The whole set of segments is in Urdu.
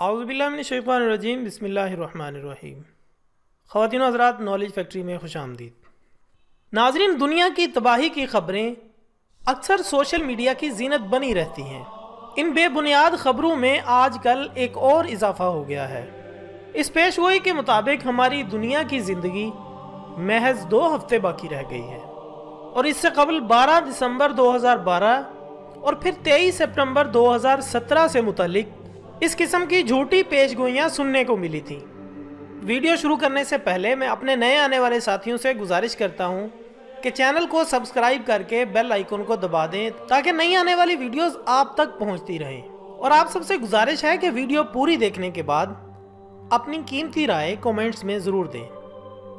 اعوذ باللہ من الشیطان الرجیم، بسم اللہ الرحمن الرحیم۔ خواتین و حضرات نالج فیکٹری میں خوش آمدید۔ ناظرین، دنیا کی تباہی کی خبریں اکثر سوشل میڈیا کی زینت بنی رہتی ہیں۔ ان بے بنیاد خبروں میں آج کل ایک اور اضافہ ہو گیا ہے۔ اس پیش گوئی کے مطابق ہماری دنیا کی زندگی محض دو ہفتے باقی رہ گئی ہے۔ اور اس سے قبل بارہ دسمبر دو ہزار بارہ اور پھر تیئیس سپٹمبر دو ہزار سترہ سے متعلق اس قسم کی جھوٹی پیش گوئیاں سننے کو ملی تھیں ویڈیو شروع کرنے سے پہلے میں اپنے نئے آنے والے ساتھیوں سے گزارش کرتا ہوں کہ چینل کو سبسکرائب کر کے بیل آئیکن کو دبا دیں تاکہ نئی آنے والی ویڈیوز آپ تک پہنچتی رہیں۔ اور آپ سب سے گزارش ہے کہ ویڈیو پوری دیکھنے کے بعد اپنی قیمتی رائے کومنٹس میں ضرور دیں۔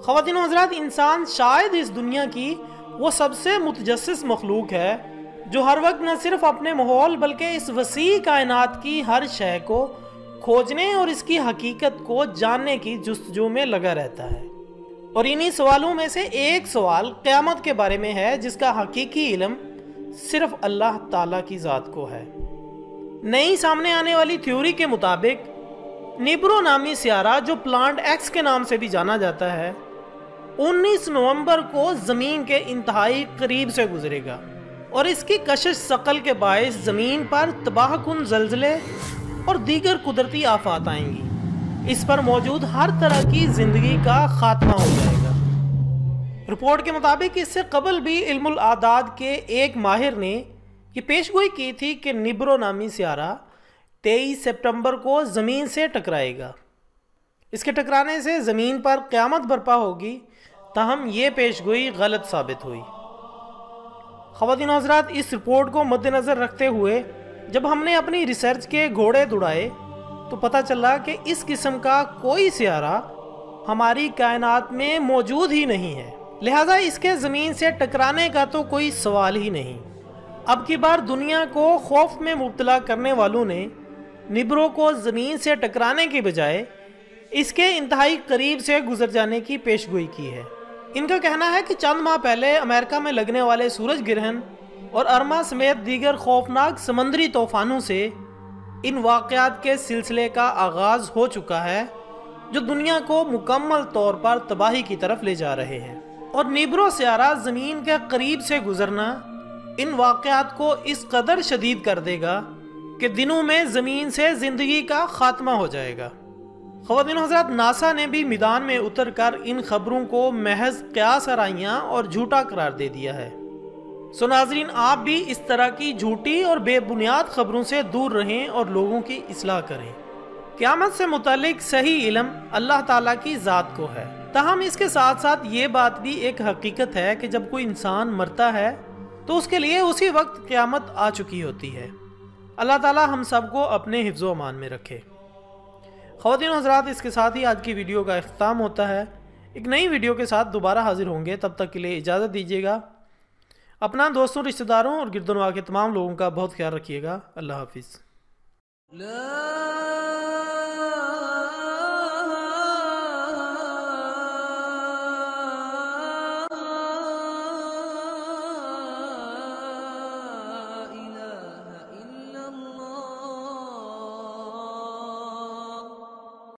خواتین و حضرات، انسان شاید اس دنیا کی وہ سب سے متجسس مخلوق ہے جو ہر وقت نہ صرف اپنے ماحول بلکہ اس وسیع کائنات کی ہر شے کو کھوجنے اور اس کی حقیقت کو جاننے کی جستجو میں لگا رہتا ہے۔ اور انہی سوالوں میں سے ایک سوال قیامت کے بارے میں ہے، جس کا حقیقی علم صرف اللہ تعالیٰ کی ذات کو ہے۔ نئی سامنے آنے والی تھیوری کے مطابق، نیبرو نامی سیارہ جو پلانٹ ایکس کے نام سے بھی جانا جاتا ہے، انیس نومبر کو زمین کے انتہائی قریب سے گزرے گا۔ اور اس کی کشش سقل کے باعث زمین پر تباہ کن زلزلے اور دیگر قدرتی آفات آئیں گی۔ اس پر موجود ہر طرح کی زندگی کا خاتمہ ہو جائے گا۔ رپورٹ کے مطابق اس سے قبل بھی علم العداد کے ایک ماہر نے یہ پیشگوئی کی تھی کہ نبرو نامی سیارہ تیئیس سپٹمبر کو زمین سے ٹکرائے گا۔ اس کے ٹکرانے سے زمین پر قیامت برپا ہوگی، تاہم یہ پیشگوئی غلط ثابت ہوئی۔ خواتین حضرات اس رپورٹ کو مد نظر رکھتے ہوئے جب ہم نے اپنی ریسرچ کے گھوڑے دوڑائے تو پتہ چلا کہ اس قسم کا کوئی سیارہ ہماری کائنات میں موجود ہی نہیں ہے۔ لہٰذا اس کے زمین سے ٹکرانے کا تو کوئی سوال ہی نہیں۔ اب کی بار دنیا کو خوف میں مبتلا کرنے والوں نے نبروں کو زمین سے ٹکرانے کی بجائے اس کے انتہائی قریب سے گزر جانے کی پیشگوئی کی ہے۔ ان کا کہنا ہے کہ چند ماہ پہلے امریکہ میں لگنے والے سورج گرہن اور ارما سمیت دیگر خوفناک سمندری طوفانوں سے ان واقعات کے سلسلے کا آغاز ہو چکا ہے، جو دنیا کو مکمل طور پر تباہی کی طرف لے جا رہے ہیں۔ اور نیبرو سیارہ زمین کے قریب سے گزرنا ان واقعات کو اس قدر شدید کر دے گا کہ دنوں میں زمین سے زندگی کا خاتمہ ہو جائے گا۔ خواتین حضرات ناسا نے بھی میدان میں اتر کر ان خبروں کو محض قیاس آرائیاں اور جھوٹا قرار دے دیا ہے۔ سو ناظرین، آپ بھی اس طرح کی جھوٹی اور بے بنیاد خبروں سے دور رہیں اور لوگوں کی اصلاح کریں۔ قیامت سے متعلق صحیح علم اللہ تعالیٰ کی ذات کو ہے۔ تاہم، اس کے ساتھ ساتھ یہ بات بھی ایک حقیقت ہے کہ جب کوئی انسان مرتا ہے، تو اس کے لیے اسی وقت قیامت آ چکی ہوتی ہے۔ اللہ تعالیٰ ہم سب کو اپنے حفظ و امان میں رکھے۔ خواتین حضرات، اس کے ساتھ ہی آج کی ویڈیو کا اختتام ہوتا ہے۔ ایک نئی ویڈیو کے ساتھ دوبارہ حاضر ہوں گے، تب تک کے لیے اجازت دیجیے گا۔ اپنا دوستوں رشتہ داروں اور گردنوا کے تمام لوگوں کا بہت خیال رکھیے گا۔ اللہ حافظ۔